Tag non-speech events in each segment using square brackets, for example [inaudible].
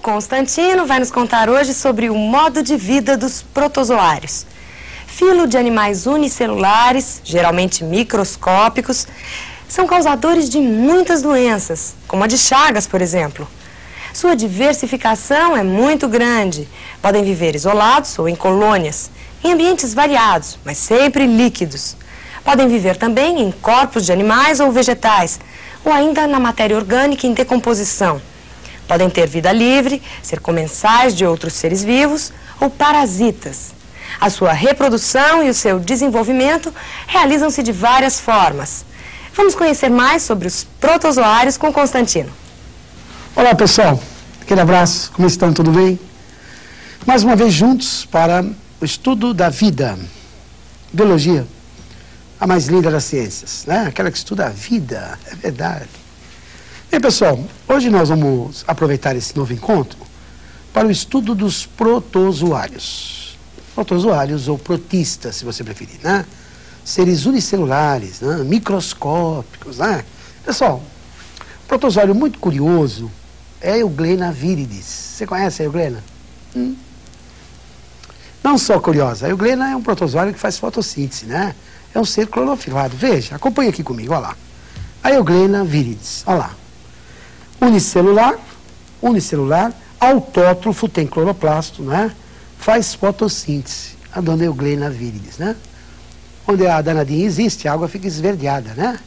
Constantino vai nos contar hoje sobre o modo de vida dos protozoários. Filo de animais unicelulares, geralmente microscópicos, são causadores de muitas doenças, como a de Chagas, por exemplo. Sua diversificação é muito grande. Podem viver isolados ou em colônias, em ambientes variados, mas sempre líquidos. Podem viver também em corpos de animais ou vegetais, ou ainda na matéria orgânica em decomposição. Podem ter vida livre, ser comensais de outros seres vivos ou parasitas. A sua reprodução e o seu desenvolvimento realizam-se de várias formas. Vamos conhecer mais sobre os protozoários com Constantino. Olá pessoal, aquele abraço, como estão? Tudo bem? Mais uma vez juntos para o estudo da vida, biologia, a mais linda das ciências, né? Aquela que estuda a vida, é verdade. Bem pessoal, hoje nós vamos aproveitar esse novo encontro para o estudo dos protozoários. Protozoários ou protistas, se você preferir, né? Seres unicelulares, né? microscópicos, né? Pessoal, protozoário muito curioso é Euglena viridis. Você conhece a Euglena? Hum? Não só curiosa, a Euglena é um protozoário que faz fotossíntese, né? É um ser clorofilado. Veja, acompanhe aqui comigo, olha lá. A Euglena viridis, olha lá unicelular, unicelular, autótrofo, tem cloroplasto, né? faz fotossíntese, a dona Euglena viridis, né? Onde a danadinha existe, a água fica esverdeada, né?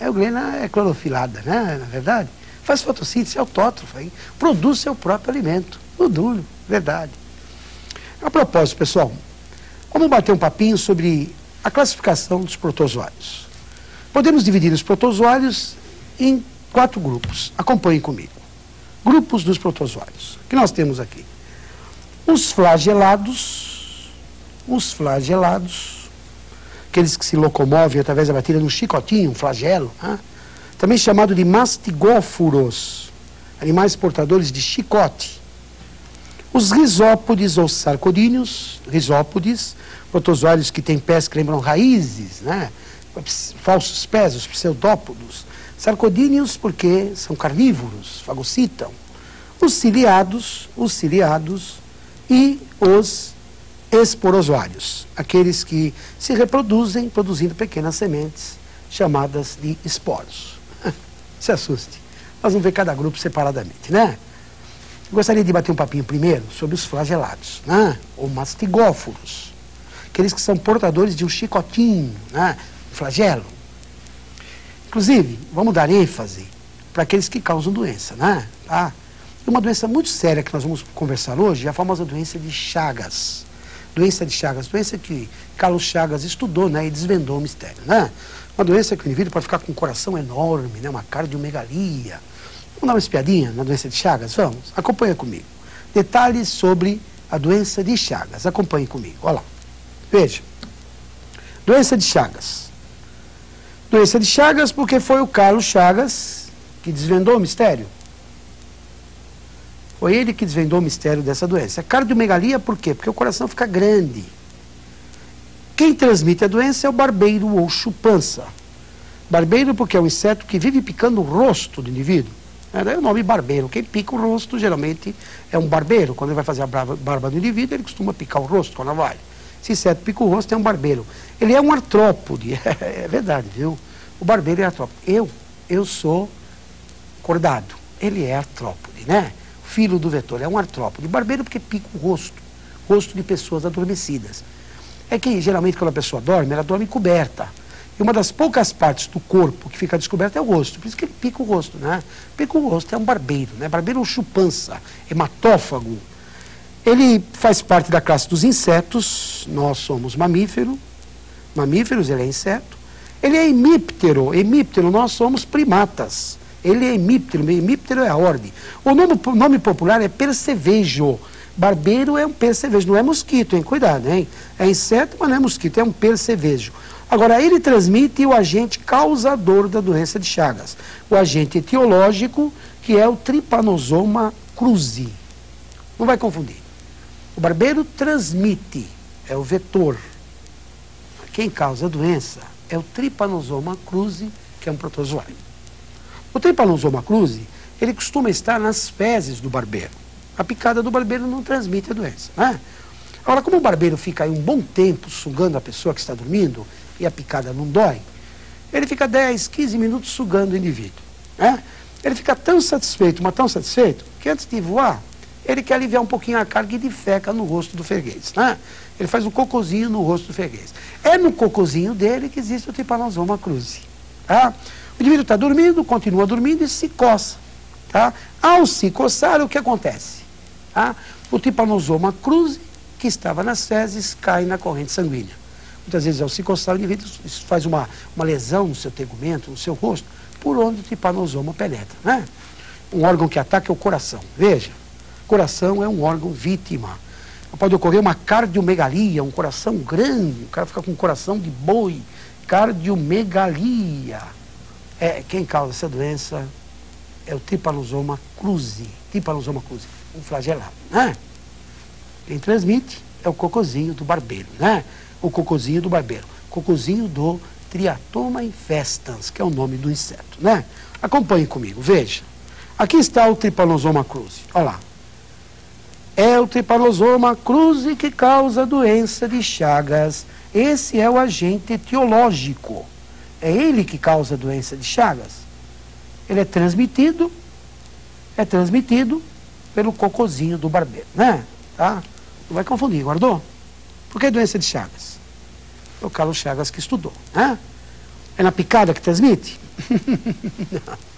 A Euglena é clorofilada, né? Na verdade, faz fotossíntese, autótrofo, hein? produz seu próprio alimento, o duro, verdade. A propósito, pessoal, vamos bater um papinho sobre a classificação dos protozoários. Podemos dividir os protozoários em quatro grupos. Acompanhem comigo. Grupos dos protozoários. O que nós temos aqui? Os flagelados, os flagelados, aqueles que se locomovem através da batida de um chicotinho, um flagelo, né? também chamado de mastigóforos, animais portadores de chicote. Os risópodes ou sarcodíneos, risópodes, protozoários que têm pés que lembram raízes, né? Falsos pés, os pseudópodos, Sarcodíneos porque são carnívoros, fagocitam. Os ciliados, os ciliados e os esporozoários, aqueles que se reproduzem produzindo pequenas sementes chamadas de esporos. [laughs] se assuste. Nós vamos ver cada grupo separadamente, né? Gostaria de bater um papinho primeiro sobre os flagelados, né? ou mastigóforos, aqueles que são portadores de um chicotinho, né? Flagelo. Inclusive, vamos dar ênfase para aqueles que causam doença, né? Tá? Uma doença muito séria que nós vamos conversar hoje é a famosa doença de Chagas. Doença de Chagas, doença que Carlos Chagas estudou né, e desvendou o mistério. Né? Uma doença que o indivíduo pode ficar com um coração enorme, né, uma cardiomegalia. Vamos dar uma espiadinha na doença de Chagas? Vamos, acompanha comigo. Detalhes sobre a doença de Chagas. Acompanhe comigo, olha lá. Veja. Doença de Chagas. Doença de Chagas, porque foi o Carlos Chagas que desvendou o mistério. Foi ele que desvendou o mistério dessa doença. Cardiomegalia por quê? Porque o coração fica grande. Quem transmite a doença é o barbeiro ou chupança. Barbeiro porque é um inseto que vive picando o rosto do indivíduo. É, daí o nome barbeiro. Quem pica o rosto geralmente é um barbeiro. Quando ele vai fazer a barba do indivíduo, ele costuma picar o rosto com a navalha. Esse inseto pica o rosto é um barbeiro. Ele é um artrópode, [laughs] é, verdade, viu? O barbeiro é artrópode. Eu, eu sou cordado. Ele é artrópode, né? Filho do vetor, é um artrópode. Barbeiro porque pica o rosto, rosto de pessoas adormecidas. É que geralmente quando a pessoa dorme, ela dorme coberta. E uma das poucas partes do corpo que fica descoberta é o rosto. Por isso que ele pica o rosto, né? Pica o rosto, é um barbeiro, né? Barbeiro é chupança, hematófago, ele faz parte da classe dos insetos, nós somos mamífero, mamíferos, ele é inseto. Ele é hemíptero, hemíptero, nós somos primatas. Ele é hemíptero, hemíptero é a ordem. O nome, nome popular é percevejo. Barbeiro é um percevejo, não é mosquito, hein? Cuidado, hein? É inseto, mas não é mosquito, é um percevejo. Agora, ele transmite o agente causador da doença de Chagas, o agente etiológico, que é o Trypanosoma cruzi. Não vai confundir. O barbeiro transmite, é o vetor. Quem causa a doença é o Trypanosoma cruzi, que é um protozoário. O Trypanosoma cruzi, ele costuma estar nas fezes do barbeiro. A picada do barbeiro não transmite a doença. Né? Agora, como o barbeiro fica aí um bom tempo sugando a pessoa que está dormindo e a picada não dói, ele fica 10, 15 minutos sugando o indivíduo. Né? Ele fica tão satisfeito, mas tão satisfeito, que antes de voar, ele quer aliviar um pouquinho a carga e defeca no rosto do freguês. Né? Ele faz um cocôzinho no rosto do freguês. É no cocôzinho dele que existe o Trypanosoma cruzi. Tá? O indivíduo está dormindo, continua dormindo e se coça. Tá? Ao se coçar, o que acontece? Tá? O Trypanosoma cruzi, que estava nas fezes, cai na corrente sanguínea. Muitas vezes, ao se coçar, o indivíduo faz uma, uma lesão no seu tegumento, no seu rosto, por onde o Trypanosoma penetra. Né? Um órgão que ataca é o coração. Veja, coração é um órgão vítima. Pode ocorrer uma cardiomegalia, um coração grande, o cara fica com um coração de boi. Cardiomegalia. É, quem causa essa doença é o Trypanosoma cruzi. Trypanosoma cruzi, um flagelado. Né? Quem transmite é o cocozinho do barbeiro, né? O cocozinho do barbeiro. Cocozinho do Triatoma infestans, que é o nome do inseto, né? Acompanhe comigo, veja. Aqui está o Trypanosoma cruzi. Olha lá. É o Trypanosoma cruzi que causa a doença de Chagas. Esse é o agente etiológico. É ele que causa a doença de Chagas. Ele é transmitido, é transmitido pelo cocozinho do barbeiro, né? Tá? Não vai confundir, guardou? Por que doença de Chagas? É o Carlos Chagas que estudou, né? É na picada que transmite? [laughs] Não.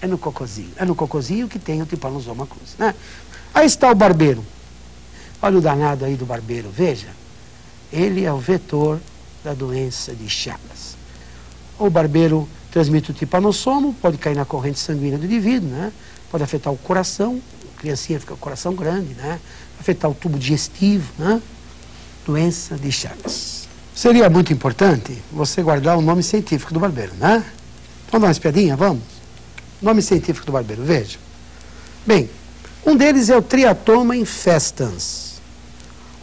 É no cocozinho. É no cocozinho que tem o Trypanosoma cruzi, né? Aí está o barbeiro. Olha o danado aí do barbeiro, veja. Ele é o vetor da doença de Chagas. O barbeiro transmite o tipanossomo, pode cair na corrente sanguínea do indivíduo, né? pode afetar o coração, a criancinha fica com o coração grande, né? afetar o tubo digestivo, né? doença de Chagas. Seria muito importante você guardar o nome científico do barbeiro, né? Vamos dar uma espiadinha, vamos? Nome científico do barbeiro, veja. Bem, um deles é o Triatoma infestans.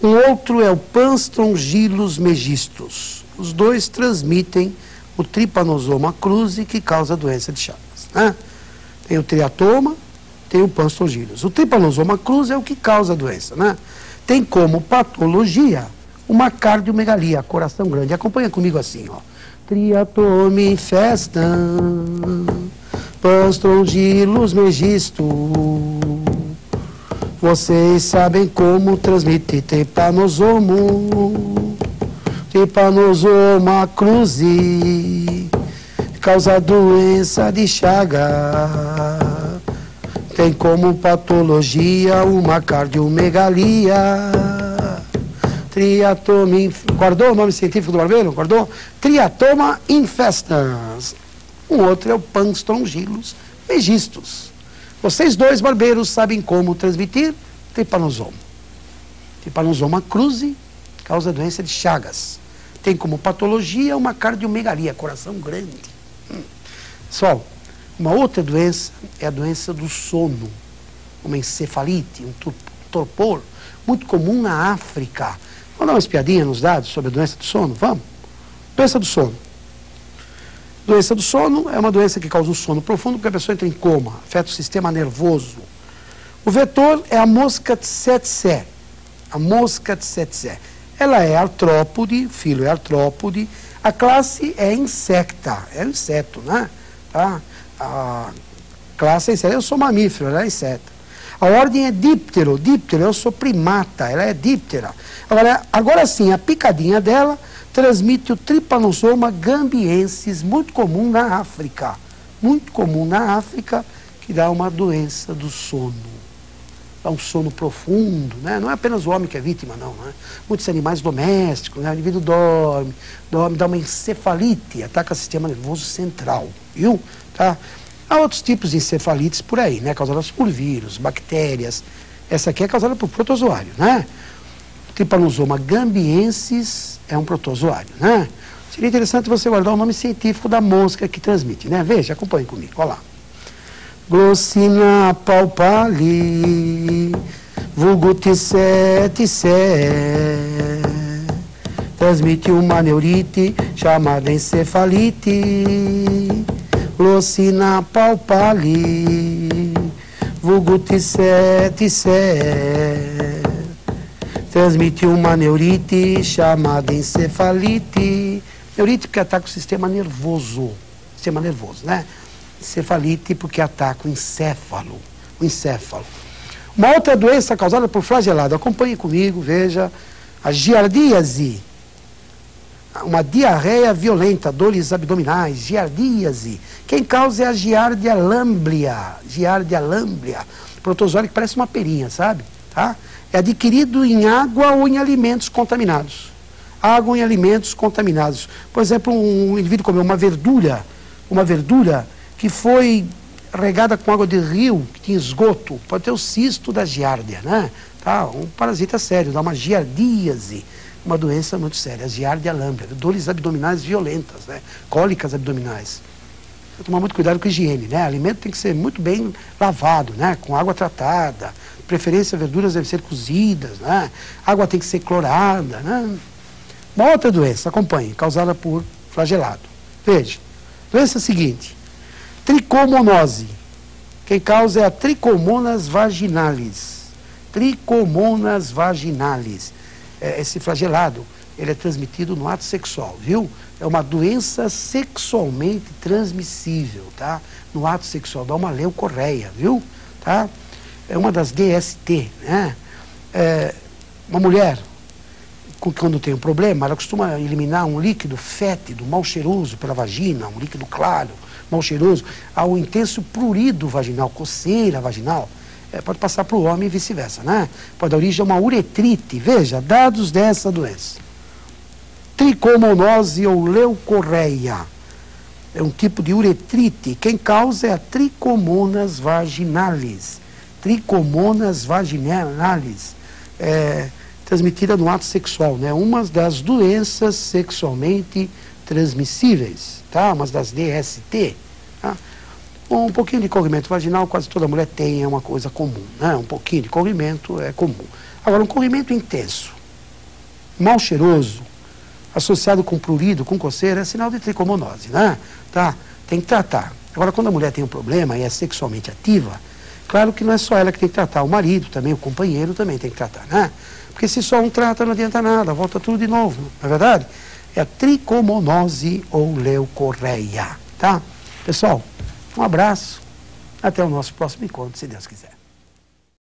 Um outro é o Panstrongylos megistus. Os dois transmitem o Trypanosoma cruzi, que causa a doença de Chagas. Né? Tem o Triatoma, tem o Panstrongylos. O Trypanosoma cruzi é o que causa a doença. Né? Tem como patologia uma cardiomegalia, coração grande. Acompanha comigo assim, ó. Triatoma infestan, Panstrongylos megistus. Vocês sabem como transmitir tepanosomo, tepanosoma cruzi, causa doença de chaga. Tem como patologia uma cardiomegalia. Triatoma, guardou o nome científico do barbeiro? Guardou? Triatoma infestans. O outro é o Panstrongylos megistus. Vocês dois barbeiros sabem como transmitir tripanosoma. Tripanosoma cruzi causa doença de Chagas. Tem como patologia uma cardiomegalia, coração grande. Pessoal, uma outra doença é a doença do sono. Uma encefalite, um torpor, muito comum na África. Vamos dar uma espiadinha nos dados sobre a doença do sono? Vamos? Doença do sono. Doença do sono é uma doença que causa um sono profundo porque a pessoa entra em coma, afeta o sistema nervoso. O vetor é a mosca tsetse. A mosca tsetse. Ela é artrópode, o filo é artrópode, a classe é insecta, é um inseto, né? Tá? A classe é inseto, eu sou mamífero, ela é inseto. A ordem é díptero, díptero, eu sou primata, ela é díptera. Agora, agora sim, a picadinha dela transmite o Trypanosoma gambiensis, muito comum na África. Muito comum na África, que dá uma doença do sono. Dá um sono profundo, né? Não é apenas o homem que é vítima, não. Né? Muitos animais domésticos, né? o indivíduo dorme, dorme, dá uma encefalite, ataca o sistema nervoso central, viu? Tá? Há outros tipos de encefalites por aí, né? Causadas por vírus, bactérias. Essa aqui é causada por protozoário, né? Trypanosoma gambiensis é um protozoário, né? Seria interessante você guardar o nome científico da mosca que transmite, né? Veja, acompanhe comigo, olha lá. Glossina palpali, tissé. Transmite uma neurite chamada encefalite. Glossina palpali, Tissé, transmitiu uma neurite chamada encefalite. Neurite porque ataca o sistema nervoso, sistema nervoso, né? Encefalite porque ataca o encéfalo, o encéfalo. Uma outra doença causada por flagelado, acompanhe comigo, veja, a giardíase uma diarreia violenta, dores abdominais, giardíase. Quem causa é a giardia lamblia, giardia lamblia, protozoário que parece uma perinha, sabe? Tá? É adquirido em água ou em alimentos contaminados. Água ou em alimentos contaminados. Por exemplo, um indivíduo comeu uma verdura, uma verdura que foi regada com água de rio, que tinha esgoto, pode ter o cisto da giardia, né? Tá? Um parasita sério, dá uma giardíase uma doença muito séria, a giardia lamblia, dores abdominais violentas, né? cólicas abdominais. Tem que tomar muito cuidado com a higiene, né? O alimento tem que ser muito bem lavado, né? Com água tratada, preferência verduras devem ser cozidas, né? Água tem que ser clorada, né? Uma outra doença, acompanhe, causada por flagelado. Veja, doença seguinte, tricomonose. Quem causa é a tricomonas vaginalis. Tricomonas vaginalis é, esse flagelado, ele é transmitido no ato sexual, viu? É uma doença sexualmente transmissível, tá? No ato sexual, dá uma leucorreia, viu? Tá? É uma das DST, né? É, uma mulher, quando tem um problema, ela costuma eliminar um líquido fétido, mal cheiroso pela vagina, um líquido claro, mal cheiroso, ao intenso prurido vaginal, coceira vaginal é, pode passar para o homem e vice-versa, né? Pode dar origem a uma uretrite. Veja, dados dessa doença. Tricomonose ou leucorreia. É um tipo de uretrite. Quem causa é a tricomonas vaginalis. Tricomonas vaginalis. É, transmitida no ato sexual, né? Uma das doenças sexualmente transmissíveis, tá? Uma das DST, tá? Um pouquinho de corrimento vaginal, quase toda mulher tem, é uma coisa comum. Né? Um pouquinho de corrimento é comum. Agora, um corrimento intenso, mal cheiroso, associado com prurido, com coceira, é sinal de tricomonose, né? Tá? Tem que tratar. Agora, quando a mulher tem um problema e é sexualmente ativa, claro que não é só ela que tem que tratar, o marido também, o companheiro também tem que tratar, né? Porque se só um trata, não adianta nada, volta tudo de novo, não é verdade? É a tricomonose ou leucorreia, tá? Pessoal, um abraço. Até o nosso próximo encontro, se Deus quiser.